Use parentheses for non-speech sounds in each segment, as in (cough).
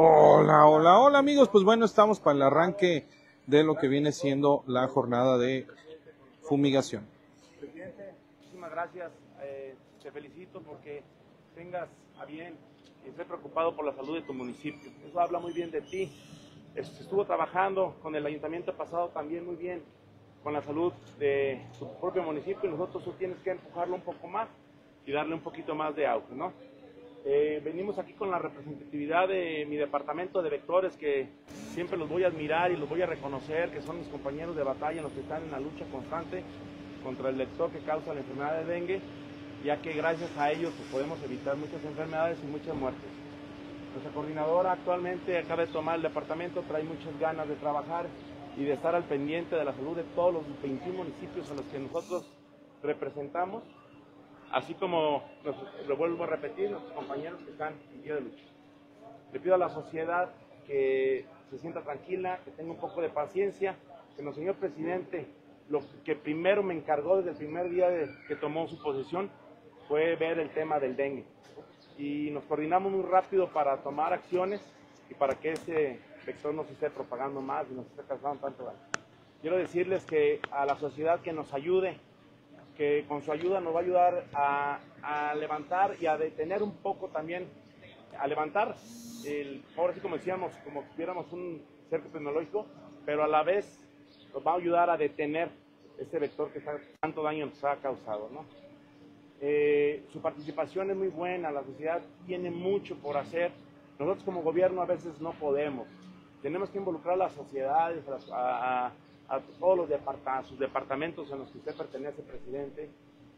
Hola, hola, hola amigos. Pues bueno, estamos para el arranque de lo que viene siendo la jornada de fumigación. Presidente, muchísimas gracias. Eh, te felicito porque tengas a bien y estés preocupado por la salud de tu municipio. Eso habla muy bien de ti. Es- Estuvo trabajando con el ayuntamiento pasado también muy bien con la salud de tu propio municipio y nosotros tú tienes que empujarlo un poco más y darle un poquito más de auge, ¿no? Eh, venimos aquí con la representatividad de mi departamento de vectores que siempre los voy a admirar y los voy a reconocer, que son mis compañeros de batalla, los que están en la lucha constante contra el vector que causa la enfermedad de dengue, ya que gracias a ellos pues, podemos evitar muchas enfermedades y muchas muertes. Nuestra coordinadora actualmente acaba de tomar el departamento, trae muchas ganas de trabajar y de estar al pendiente de la salud de todos los 21 municipios a los que nosotros representamos así como lo vuelvo a repetir, nuestros compañeros que están en pie de lucha. Le pido a la sociedad que se sienta tranquila, que tenga un poco de paciencia, que el señor presidente, lo que primero me encargó desde el primer día que tomó su posesión fue ver el tema del dengue. Y nos coordinamos muy rápido para tomar acciones y para que ese vector no se esté propagando más y nos esté causando tanto daño. Quiero decirles que a la sociedad que nos ayude, que con su ayuda nos va a ayudar a, a levantar y a detener un poco también, a levantar, el, ahora sí como decíamos, como tuviéramos un cerco tecnológico, pero a la vez nos va a ayudar a detener este vector que está- tanto daño nos ha causado. ¿no? Eh, su participación es muy buena, la sociedad tiene mucho por hacer. Nosotros como gobierno a veces no podemos. Tenemos que involucrar a las sociedades, a, a- a- a todos los departa- sus departamentos en los que usted pertenece, presidente,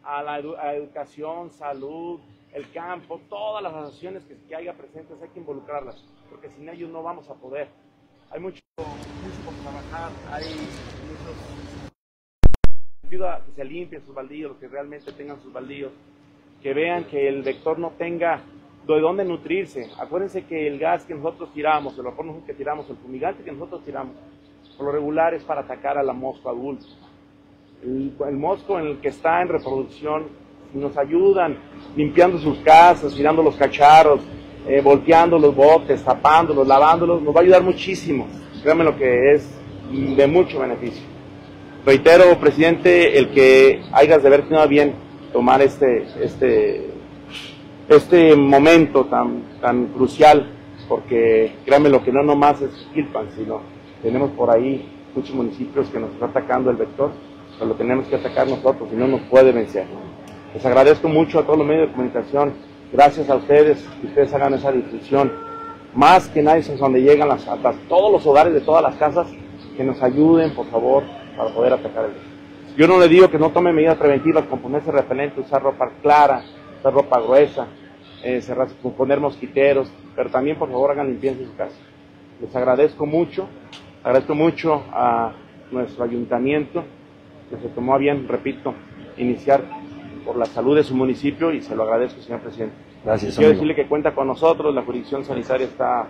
a la edu- a educación, salud, el campo, todas las asociaciones que, que haya presentes hay que involucrarlas, porque sin ellos no vamos a poder. Hay mucho, mucho por trabajar, hay muchos pido a que se limpien sus baldíos, que realmente tengan sus baldíos, que vean que el vector no tenga de dónde nutrirse. Acuérdense que el gas que nosotros tiramos, el vapor que tiramos, el fumigante que nosotros tiramos, lo regular es para atacar a la mosca adulta. El, mosco en el que está en reproducción, nos ayudan limpiando sus casas, tirando los cacharros, eh, volteando los botes, tapándolos, lavándolos, nos va a ayudar muchísimo. Créanme lo que es de mucho beneficio. Reitero, presidente, el que hayas de haber tenido bien tomar este, este, este momento tan, tan crucial, porque créanme lo que no nomás es Quilpan, sino tenemos por ahí muchos municipios que nos está atacando el vector, pero lo tenemos que atacar nosotros y no nos puede vencer. Les agradezco mucho a todos los medios de comunicación, gracias a ustedes, que ustedes hagan esa difusión. Más que nadie es donde llegan las, hasta todos los hogares de todas las casas, que nos ayuden, por favor, para poder atacar el virus. Yo no le digo que no tome medidas preventivas con ponerse repelente, usar ropa clara, usar ropa gruesa, eh, cerrarse, con poner mosquiteros, pero también por favor hagan limpieza en su casa. Les agradezco mucho, agradezco mucho a nuestro ayuntamiento que se tomó a bien, repito, iniciar por la salud de su municipio y se lo agradezco, señor presidente. Gracias, Quiero amigo. decirle que cuenta con nosotros, la jurisdicción sanitaria está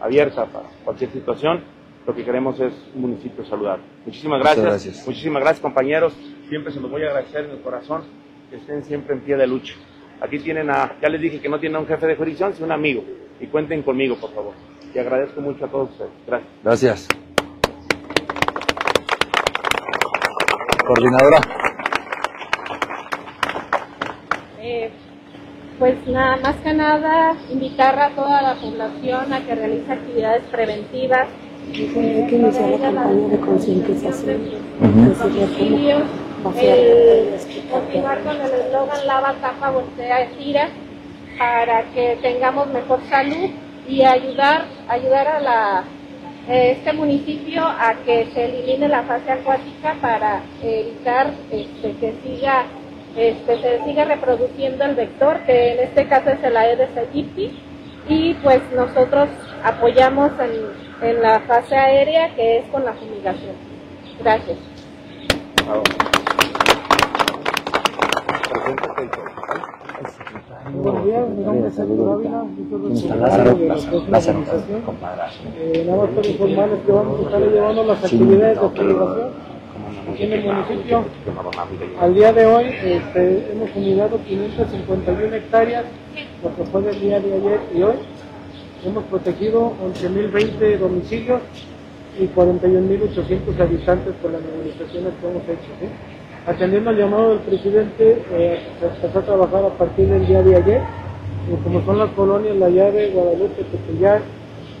abierta para cualquier situación. Lo que queremos es un municipio saludable. Muchísimas gracias. gracias. Muchísimas gracias, compañeros. Siempre se los voy a agradecer en el corazón que estén siempre en pie de lucha. Aquí tienen a, ya les dije que no tienen a un jefe de jurisdicción, sino un amigo. Y cuenten conmigo, por favor. Y agradezco mucho a todos ustedes. Gracias. Gracias. Coordinadora. Eh, pues nada más que nada invitar a toda la población a que realice actividades preventivas. Hay que iniciar la campaña de concientización. Domicilios, el continuar con el eslogan lava, tapa, voltea, tira, para que tengamos mejor salud y ayudar, ayudar a la, este municipio a que se elimine la fase acuática para evitar este, que siga este, se siga reproduciendo el vector, que en este caso es el Aedes aegypti, y pues nosotros apoyamos en, en la fase aérea que es con la fumigación. Gracias. Buenos días, mi nombre es Héctor Ávila, yo soy Lázaro, Lázaro. Eh, nada más para informarles que vamos a estar llevando las actividades de fumigación aquí en el municipio. Al día de hoy este, hemos fumigado 551 hectáreas, lo que fue del día de ayer y hoy. Hemos protegido 11.020 domicilios y 41.800 habitantes por las movilizaciones que hemos hecho. Atendiendo al llamado del presidente, eh, se empezó a trabajar a partir del día de ayer, como son las colonias La Llave, Guadalupe, Tepeyac,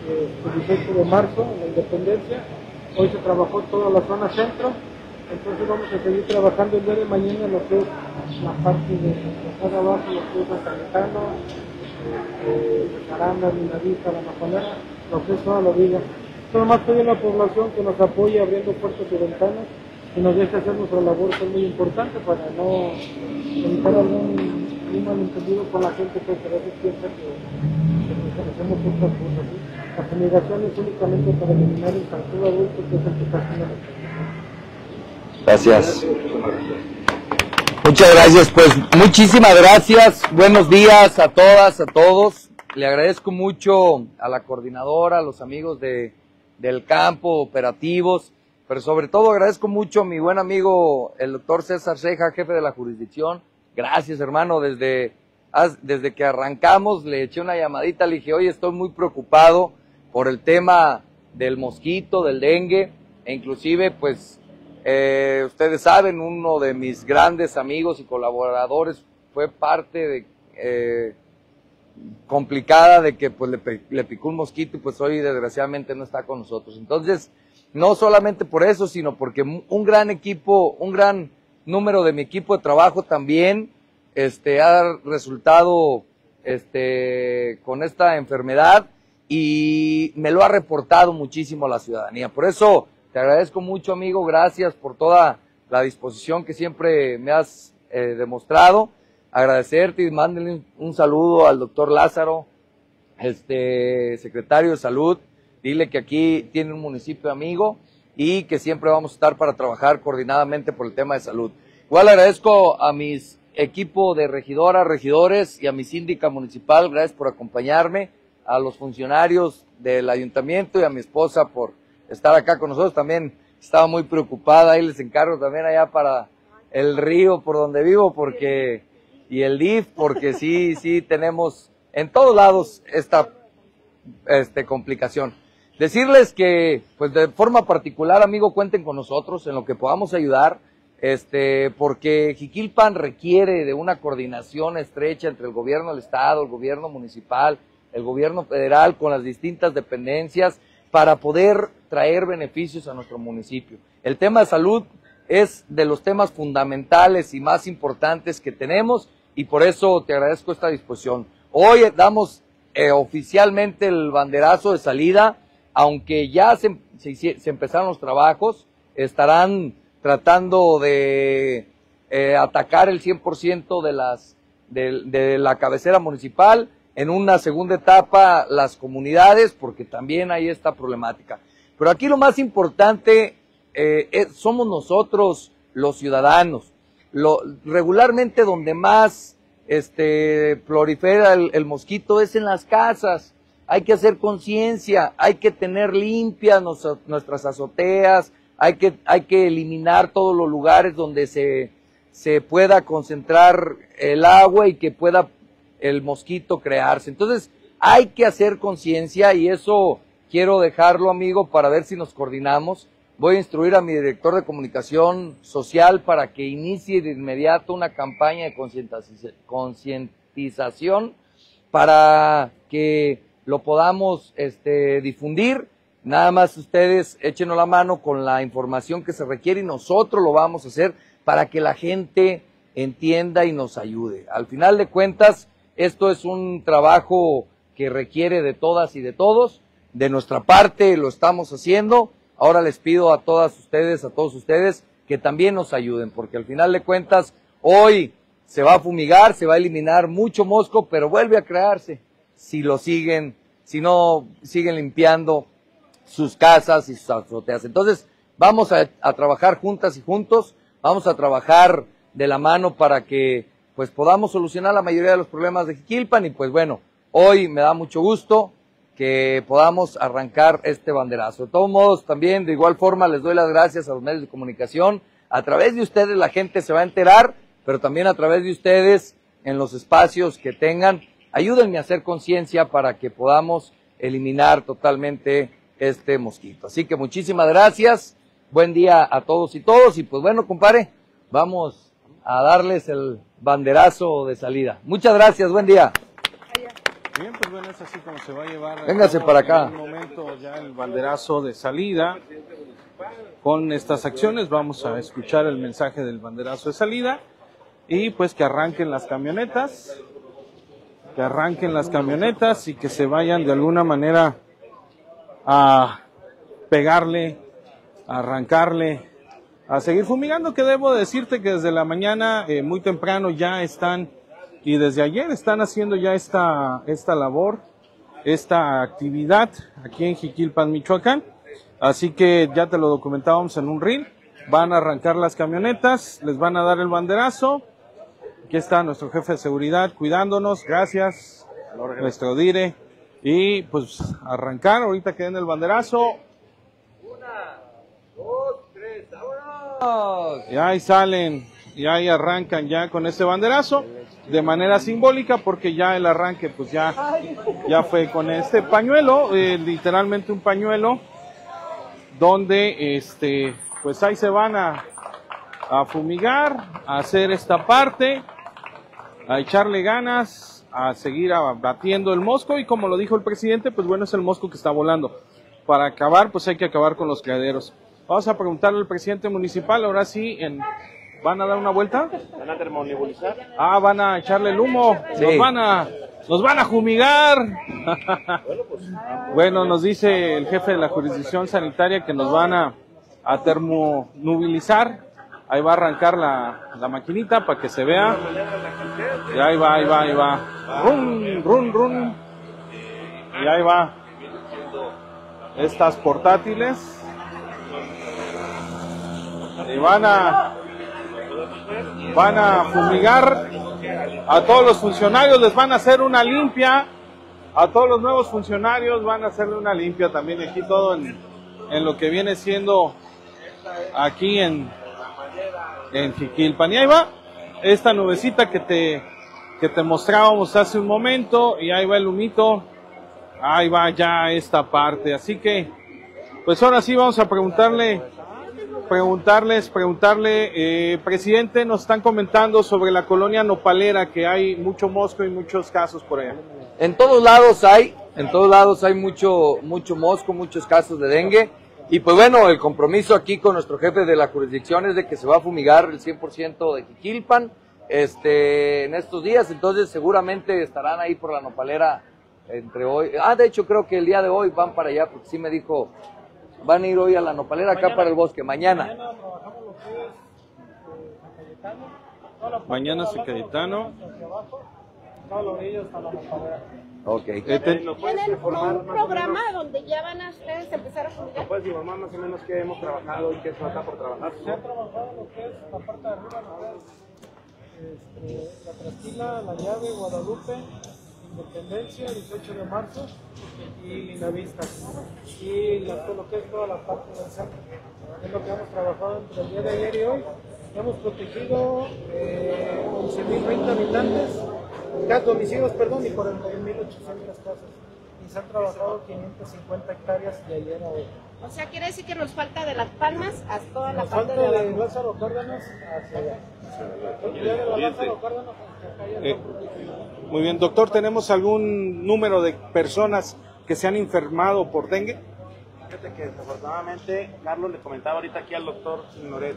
eh, el 18 de marzo, en la Independencia. Hoy se trabajó toda la zona centro, entonces vamos a seguir trabajando el día de mañana lo que es la parte de la abajo, lo que es San Cayetano, Caranda, La Majonera, lo que es toda la villa. Solo más pedir a la población que nos apoye abriendo puertas y ventanas y nos deje hacer nuestra labor, que es muy importante para no evitar algún, malentendido con la gente que a veces piensa que, hacemos otras cosas. La fumigación es únicamente para eliminar el zancudo adulto que es el que está haciendo Gracias. Muchas gracias, pues muchísimas gracias. Buenos días a todas, a todos. Le agradezco mucho a la coordinadora, a los amigos de, del campo, operativos, pero sobre todo agradezco mucho a mi buen amigo, el doctor César Ceja, jefe de la jurisdicción. Gracias, hermano, desde, desde que arrancamos le eché una llamadita, le dije, oye, estoy muy preocupado por el tema del mosquito, del dengue, e inclusive, pues, eh, ustedes saben, uno de mis grandes amigos y colaboradores fue parte de... Eh, complicada de que pues le, picó un mosquito y pues hoy desgraciadamente no está con nosotros. Entonces, no solamente por eso, sino porque un gran equipo, un gran número de mi equipo de trabajo también este, ha resultado este, con esta enfermedad y me lo ha reportado muchísimo la ciudadanía. Por eso te agradezco mucho, amigo, gracias por toda la disposición que siempre me has eh, demostrado agradecerte y mándenle un saludo al doctor Lázaro, este secretario de salud. Dile que aquí tiene un municipio amigo y que siempre vamos a estar para trabajar coordinadamente por el tema de salud. Igual agradezco a mis equipo de regidoras, regidores y a mi síndica municipal, gracias por acompañarme, a los funcionarios del ayuntamiento y a mi esposa por estar acá con nosotros. También estaba muy preocupada, ahí les encargo también allá para el río por donde vivo porque y el DIF, porque sí, sí tenemos en todos lados esta este, complicación. Decirles que, pues de forma particular, amigo, cuenten con nosotros en lo que podamos ayudar, este, porque Jiquilpan requiere de una coordinación estrecha entre el gobierno del Estado, el gobierno municipal, el gobierno federal, con las distintas dependencias, para poder traer beneficios a nuestro municipio. El tema de salud es de los temas fundamentales y más importantes que tenemos y por eso te agradezco esta disposición. Hoy damos eh, oficialmente el banderazo de salida, aunque ya se, empezaron los trabajos, estarán tratando de eh, atacar el 100% de, de, la cabecera municipal, en una segunda etapa las comunidades, porque también hay esta problemática. Pero aquí lo más importante eh, somos nosotros los ciudadanos lo, regularmente donde más este, prolifera el, mosquito es en las casas. Hay que hacer conciencia, hay que tener limpias nuestras azoteas, hay que, hay que eliminar todos los lugares donde se, se pueda concentrar el agua y que pueda el mosquito crearse. Entonces, hay que hacer conciencia y eso quiero dejarlo, amigo, para ver si nos coordinamos Voy a instruir a mi director de comunicación social para que inicie de inmediato una campaña de concientización para que lo podamos este, difundir. Nada más ustedes échenos la mano con la información que se requiere y nosotros lo vamos a hacer para que la gente entienda y nos ayude. Al final de cuentas, esto es un trabajo que requiere de todas y de todos. De nuestra parte lo estamos haciendo Ahora les pido a todas ustedes, a todos ustedes, que también nos ayuden, porque al final de cuentas, hoy se va a fumigar, se va a eliminar mucho mosco, pero vuelve a crearse si lo siguen, si no siguen limpiando sus casas y sus azoteas. Entonces, vamos a, trabajar juntas y juntos, vamos a trabajar de la mano para que pues podamos solucionar la mayoría de los problemas de Jiquilpan y pues bueno, hoy me da mucho gusto que podamos arrancar este banderazo. De todos modos, también de igual forma les doy las gracias a los medios de comunicación. A través de ustedes la gente se va a enterar, pero también a través de ustedes en los espacios que tengan. Ayúdenme a hacer conciencia para que podamos eliminar totalmente este mosquito. Así que muchísimas gracias, buen día a todos y todos y pues bueno, compadre, vamos a darles el banderazo de salida. Muchas gracias, buen día. Bien, pues bueno, es así como se va a llevar. Véngase para acá. En un momento ya el banderazo de salida. Con estas acciones vamos a escuchar el mensaje del banderazo de salida y pues que arranquen las camionetas, que arranquen las camionetas y que se vayan de alguna manera a pegarle, a arrancarle, a seguir fumigando, que debo decirte que desde la mañana, eh, muy temprano, ya están, y desde ayer están haciendo ya esta, esta labor, esta actividad aquí en Jiquilpan, Michoacán. Así que ya te lo documentábamos en un reel. Van a arrancar las camionetas, les van a dar el banderazo. Aquí está nuestro jefe de seguridad cuidándonos, gracias, nuestro dire. Y pues arrancar, ahorita que den el banderazo, Y ahí salen, y ahí arrancan ya con ese banderazo de manera simbólica porque ya el arranque pues ya, ya fue con este pañuelo, eh, literalmente un pañuelo donde este pues ahí se van a, a fumigar, a hacer esta parte, a echarle ganas, a seguir batiendo el mosco y como lo dijo el presidente, pues bueno es el mosco que está volando. Para acabar pues hay que acabar con los criaderos. Vamos a preguntarle al presidente municipal, ahora sí, en, ¿van a dar una vuelta? ¿Van a termonebulizar? Ah, van a echarle el humo, Sí. nos van a, nos van a fumigar. bueno, (laughs) nos dice el jefe de la jurisdicción sanitaria que nos van a, a termonubilizar. Ahí va a arrancar la, la maquinita para que se vea. Y ahí va, ahí va, ahí va. Run, run, run. Y ahí va. Estas portátiles. Y van a, van a fumigar a todos los funcionarios, les van a hacer una limpia, a todos los nuevos funcionarios van a hacerle una limpia también aquí todo en, en lo que viene siendo aquí en, en Jiquilpan. Y ahí va esta nubecita que te, que te mostrábamos hace un momento y ahí va el humito, ahí va ya esta parte. Así que, pues ahora sí vamos a preguntarle preguntarles, preguntarle, eh, presidente, nos están comentando sobre la colonia nopalera, que hay mucho mosco y muchos casos por allá. En todos lados hay, en todos lados hay mucho, mucho mosco, muchos casos de dengue. Y pues bueno, el compromiso aquí con nuestro jefe de la jurisdicción es de que se va a fumigar el 100% de Jiquilpan este, en estos días. Entonces seguramente estarán ahí por la nopalera entre hoy. Ah, de hecho creo que el día de hoy van para allá, porque sí me dijo, van a ir hoy a la nopalera acá para el bosque, mañana. Mañana trabajamos eh, San Cayetano, Mañana San toda la orilla hasta la Nopalera. Ok. Te- ¿Nos puedes ¿Tienen un más o programa menos? donde ya van a ustedes empezar a fumigar? ¿Nos puedes informar más o menos qué hemos trabajado y qué se falta por trabajar? Se ha trabajado lo que es la parte de arriba, lo que es este, la Trasquila, la llave, Guadalupe, Independencia, 18 de marzo y Linavista. Y la- lo que es toda la parte del centro. Es lo que hemos trabajado entre el día de ayer y hoy. Hemos protegido eh, 11.020 habitantes, ca- domicilios, perdón, y 41.800 casas. Y se han trabajado 550 hectáreas de ayer a hoy. O sea, quiere decir que nos falta de Las Palmas a toda la Nos parte falta de de abajo. Lázaro Cárdenas hacia allá. Ya de la Lázaro Cárdenas hacia ya Eh, muy bien, doctor, ¿tenemos algún número de personas que se han enfermado por dengue? Fíjate que desafortunadamente, Carlos le comentaba ahorita aquí al doctor Noret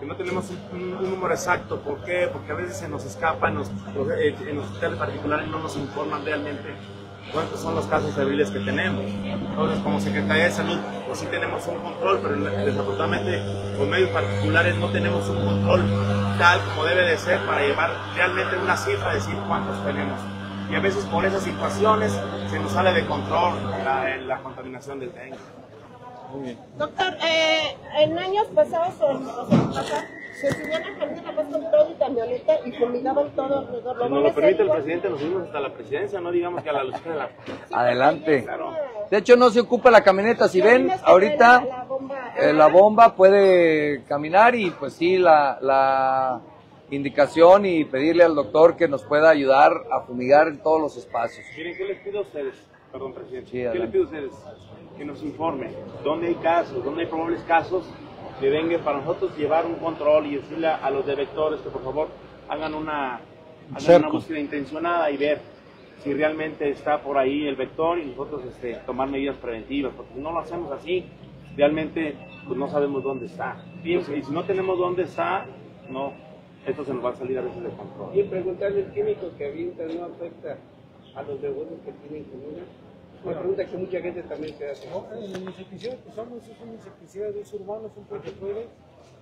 que no tenemos un, número exacto. ¿Por qué? Porque a veces se nos escapa en los, eh, en hospitales particulares no nos informan realmente cuántos son los casos febriles que tenemos. Entonces, como Secretaría de Salud, pues sí tenemos un control, pero desafortunadamente con medios particulares no tenemos un control tal como debe de ser para llevar realmente una cifra, decir cuántos tenemos. Y a veces por esas situaciones se nos sale de control la, la contaminación del dengue. Muy bien. Doctor, eh, en años pasados en pasado, se subían a con todo y camioneta y fumigaban todo alrededor. Si nos lo permite el presidente, nos subimos hasta la presidencia, no digamos que a la luz de la... (laughs) Adelante. Claro. De hecho, no se ocupa la camioneta. Si ven, ahorita la- la bomba. eh, la bomba puede caminar y pues sí, la, la indicación y pedirle al doctor que nos pueda ayudar a fumigar en todos los espacios. Miren, ¿qué les pido a ustedes? Perdón, presidente. Sí, ¿Qué le adelante. pido a ustedes? Que nos informe dónde hay casos, dónde hay probables casos, que venga para nosotros llevar un control y decirle a, los directores que por favor hagan una, hagan una búsqueda intencionada y ver si realmente está por ahí el vector y nosotros este, tomar medidas preventivas, porque si no lo hacemos así, realmente pues no sabemos dónde está. Y si no tenemos dónde está, no, esto se nos va a salir a veces de control. Y preguntarle el químico que avienta no afecta a los negocios que tienen comida. Una pregunta que mucha gente también se hace. No, El insecticida que usamos es un insecticida de uso urbano, es un protozoide.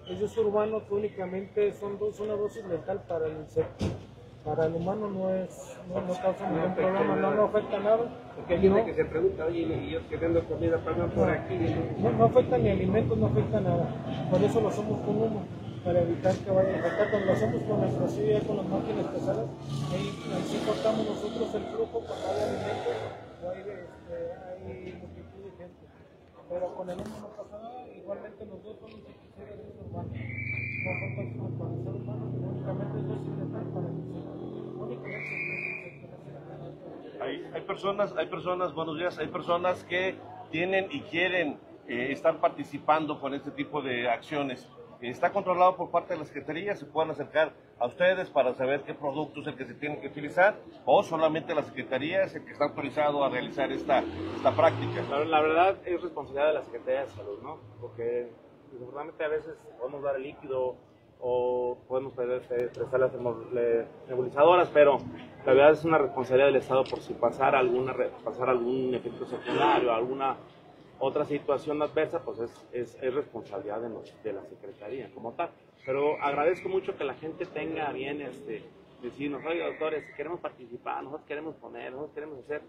Es de uso urbano que únicamente son dos, una dosis letal para el insecto. Para el humano no es, no, no causa ningún problema, no, no afecta nada. Porque hay No, gente que se pregunta, oye, y yo que vendo comida pagan por aquí. no, no afecta ni alimentos, no afecta nada. Por eso lo hacemos con humo, para evitar que vaya a afectar. Cuando lo hacemos con la ya con las máquinas pesadas, ahí, ahí sí cortamos nosotros el flujo cuando hay alimentos o hay, este, hay multitud de gente. Pero con el humo no igualmente los dos son insecticidas de uso urbano. No son tóxicos para el ser humano, únicamente dosis letal para el insecto. Únicamente es insecto, no se le Hay, hay personas, hay personas, buenos días, hay personas que tienen y quieren eh, estar participando con este tipo de acciones. Está controlado por parte de la Secretaría, se pueden acercar a ustedes para saber qué producto es el que se tiene que utilizar o solamente la Secretaría es el que está autorizado a realizar esta, esta práctica. La, verdad es responsabilidad de la Secretaría de Salud, ¿no? Porque desafortunadamente a veces podemos dar líquido o podemos eh, prestar las nebulizadoras, pero la verdad es una responsabilidad del Estado por si pasara alguna pasara algún efecto secundario, alguna otra situación adversa, pues es, es, es responsabilidad de, nos- de la Secretaría como tal. Pero agradezco mucho que la gente tenga bien este, decirnos, oye doctores, queremos participar, nosotros queremos poner, nosotros queremos hacer.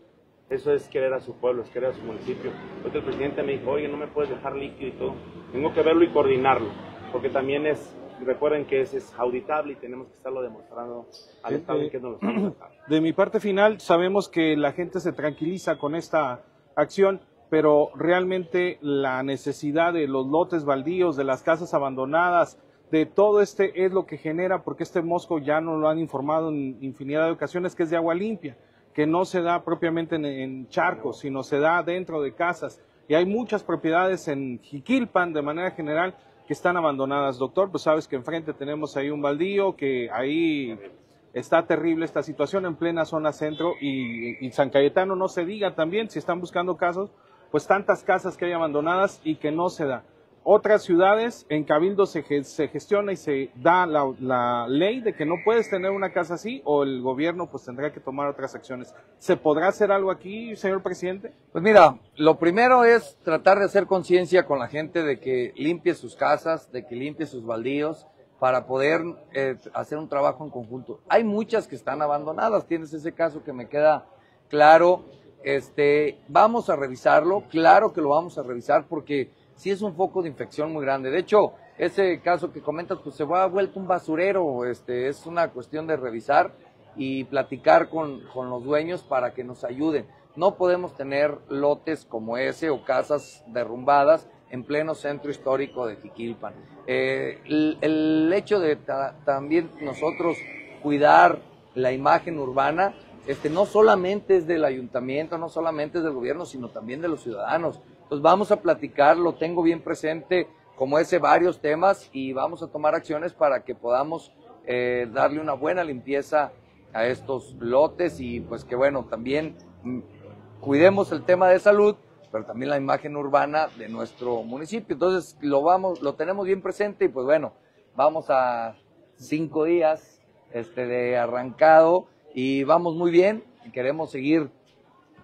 Eso es querer a su pueblo, es querer a su municipio. Ahorita el presidente me dijo, oye, no me puedes dejar líquido y todo. Tengo que verlo y coordinarlo, porque también es, recuerden que es, es auditable y tenemos que estarlo demostrando al Estado eh, que no lo estamos. De mi parte final, sabemos que la gente se tranquiliza con esta acción, pero realmente la necesidad de los lotes baldíos, de las casas abandonadas, de todo este es lo que genera, porque este mosco ya nos lo han informado en infinidad de ocasiones, que es de agua limpia, que no se da propiamente en, charcos, sino se da dentro de casas. Y hay muchas propiedades en Jiquilpan, de manera general, que están abandonadas. Doctor, pues sabes que enfrente tenemos ahí un baldío, que ahí Está terrible esta situación en plena zona centro y San Cayetano no se diga también, si están buscando casos, pues tantas casas que hay abandonadas y que no se da. Otras ciudades, en Cabildo se, ge- se gestiona y se da la, la ley de que no puedes tener una casa así o el gobierno pues tendrá que tomar otras acciones. ¿Se podrá hacer algo aquí, señor presidente? Pues mira, lo primero es tratar de hacer conciencia con la gente de que limpie sus casas, de que limpie sus baldíos, para poder eh, hacer un trabajo en conjunto. Hay muchas que están abandonadas, tienes ese caso que me queda claro. Este, vamos a revisarlo, claro que lo vamos a revisar porque sí es un foco de infección muy grande. De hecho, ese caso que comentas, pues se va vuelto un basurero, este, es una cuestión de revisar y platicar con, con los dueños para que nos ayuden. No podemos tener lotes como ese o casas derrumbadas en pleno centro histórico de Jiquilpan. Eh, el, el hecho de ta- también nosotros cuidar la imagen urbana, este, no solamente es del ayuntamiento, no solamente es del gobierno, sino también de los ciudadanos. Entonces vamos a platicar, lo tengo bien presente como ese varios temas y vamos a tomar acciones para que podamos eh, darle una buena limpieza a estos lotes y pues que bueno, también mm, cuidemos el tema de salud, pero también la imagen urbana de nuestro municipio. Entonces lo vamos, lo tenemos bien presente y pues bueno, vamos a cinco días este, de arrancado y vamos muy bien. y Queremos seguir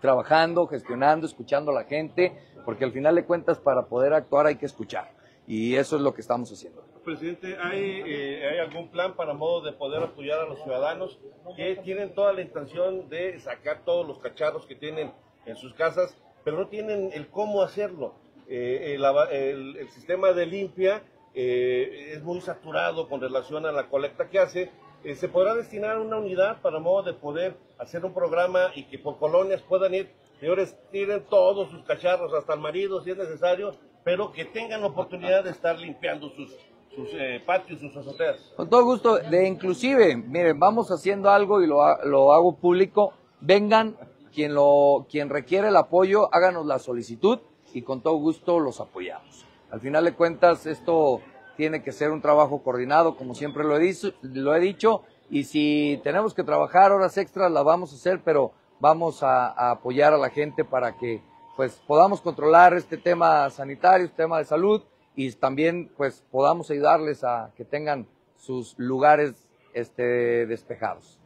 trabajando, gestionando, escuchando a la gente, porque al final de cuentas para poder actuar hay que escuchar. Y eso es lo que estamos haciendo. Presidente, ¿hay, eh, ¿hay algún plan para modo de poder apoyar a los ciudadanos que tienen toda la intención de sacar todos los cacharros que tienen en sus casas, pero no tienen el cómo hacerlo? Eh, el, sistema de limpia eh, es muy saturado con relación a la colecta que hace. Eh, ¿Se podrá destinar una unidad para modo de poder hacer un programa y que por colonias puedan ir? Señores, tiren todos sus cacharros, hasta el marido si es necesario, pero que tengan la oportunidad de estar limpiando sus, sus eh, patios, sus azoteas. Con todo gusto, de inclusive, miren, vamos haciendo algo y lo, lo hago público, vengan quien, lo, quien requiere el apoyo, háganos la solicitud y con todo gusto los apoyamos. Al final de cuentas, esto tiene que ser un trabajo coordinado, como siempre lo he, dicho, lo he dicho, y si tenemos que trabajar horas extras, las vamos a hacer, pero vamos a, a apoyar a la gente para que pues podamos controlar este tema sanitario, este tema de salud, y también pues podamos ayudarles a que tengan sus lugares este, despejados.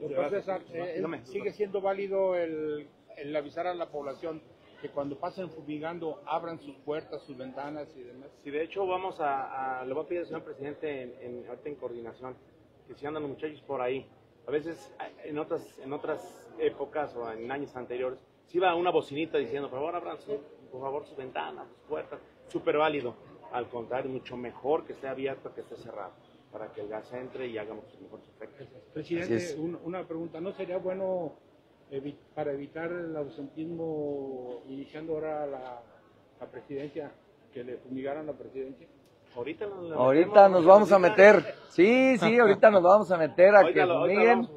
Eh, ¿sigue siendo válido el, el avisar a la población que cuando pasen fumigando abran sus puertas, sus ventanas y demás? Si de hecho vamos a, a- le voy a pedir al señor presidente en, en, ahorita en coordinación, que si andan los muchachos por ahí, a veces en otras, en otras épocas o en años anteriores, si iba una bocinita diciendo, por favor abran su, por favor sus ventanas, sus puertas, súper válido. Al contrario, mucho mejor que esté abierto que esté cerrado, para que el gas entre y hagamos mejor su efecto. Así Presidente, es. un- una pregunta, ¿no sería bueno evi- para evitar el ausentismo iniciando ahora la, la presidencia, que le fumigaran la presidencia? Ahorita nos, Ahorita metemos, nos vamos a meter, sí, sí, ahorita nos vamos a meter a que fumiguen.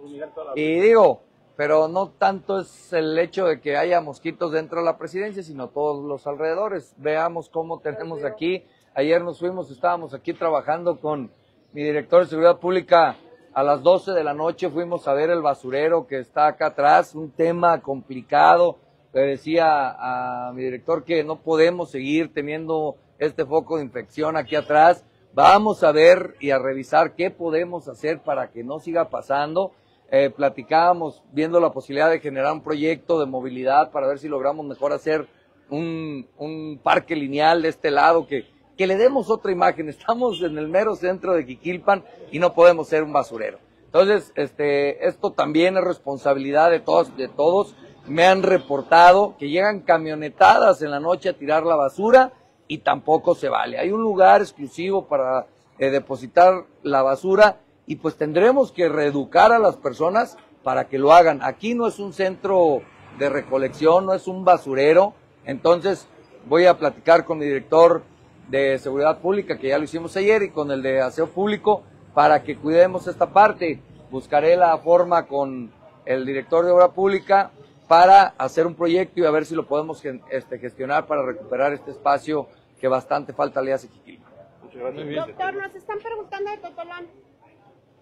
Y digo, pero no tanto es el hecho de que haya mosquitos dentro de la presidencia, sino todos los alrededores. Veamos cómo tenemos aquí. Ayer nos fuimos, estábamos aquí trabajando con mi director de seguridad pública. A las 12 de la noche fuimos a ver el basurero que está acá atrás, un tema complicado. Le decía a mi director que no podemos seguir teniendo este foco de infección aquí atrás. Vamos a ver y a revisar qué podemos hacer para que no siga pasando. Eh, platicábamos viendo la posibilidad de generar un proyecto de movilidad para ver si logramos mejor hacer un, un parque lineal de este lado que, que le demos otra imagen. (laughs) Estamos en el mero centro de Quiquilpan y no podemos ser un basurero. Entonces, este, esto también es responsabilidad de todos, de todos. Me han reportado que llegan camionetadas en la noche a tirar la basura y tampoco se vale. Hay un lugar exclusivo para eh, depositar la basura y pues tendremos que reeducar a las personas para que lo hagan. Aquí no es un centro de recolección, no es un basurero. Entonces voy a platicar con mi director de seguridad pública, que ya lo hicimos ayer, y con el de aseo público, para que cuidemos esta parte. Buscaré la forma con el director de obra pública para hacer un proyecto y a ver si lo podemos gen- este, gestionar para recuperar este espacio que bastante falta le hace gracias. Doctor, nos están preguntando de Totolán.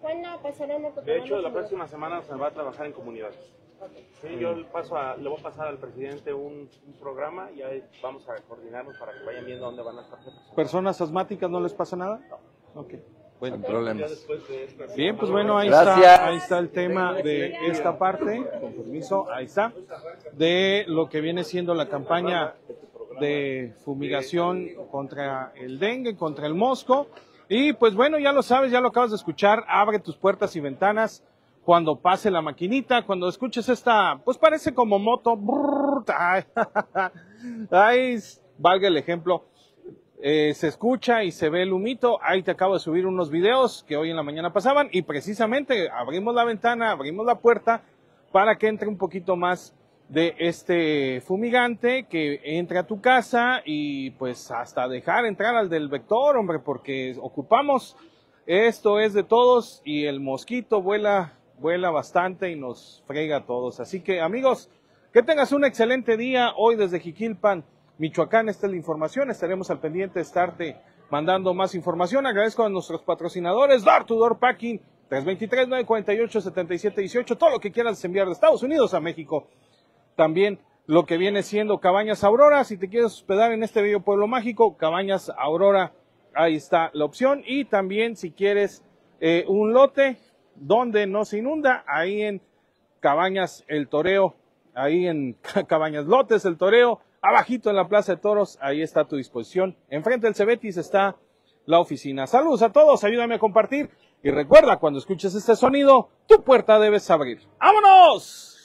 ¿Cuándo pasarán a Totolán? De hecho, la próxima semana se va a trabajar en comunidades. Sí, yo le, paso a- le voy a pasar al presidente un, un programa y ahí vamos a coordinarnos para que vayan viendo dónde van a estar. ¿Personas asmáticas no les pasa nada? Ok. Bueno. Sin problemas. Bien, pues bueno, ahí Gracias. está, ahí está el tema de esta parte, con permiso, ahí está, de lo que viene siendo la campaña de fumigación contra el dengue, contra el mosco. Y pues bueno, ya lo sabes, ya lo acabas de escuchar, abre tus puertas y ventanas cuando pase la maquinita, cuando escuches esta, pues parece como moto, brrr, (laughs) ay, valga el ejemplo, eh, se escucha y se ve el humito. Ahí te acabo de subir unos videos que hoy en la mañana pasaban y precisamente abrimos la ventana, abrimos la puerta para que entre un poquito más de este fumigante que entre a tu casa y pues hasta dejar entrar al del vector, hombre, porque ocupamos, esto es de todos y el mosquito vuela, vuela bastante y nos frega a todos. Así que amigos, que tengas un excelente día hoy desde Jiquilpan. Michoacán, esta es la información. Estaremos al pendiente de estarte mandando más información. Agradezco a nuestros patrocinadores, Door to Door Packing, 323-948-7718. Todo lo que quieras enviar de Estados Unidos a México. También lo que viene siendo Cabañas Aurora. Si te quieres hospedar en este bello pueblo mágico, Cabañas Aurora, ahí está la opción. Y también si quieres eh, un lote donde no se inunda, ahí en Cabañas El Toreo, ahí en (laughs) Cabañas Lotes El Toreo, abajito en la Plaza de Toros, ahí está a tu disposición. Enfrente del Cebetis está la oficina. Saludos a todos, ayúdame a compartir y recuerda, cuando escuches este sonido, tu puerta debes abrir. ¡Vámonos!